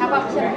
Apa siya?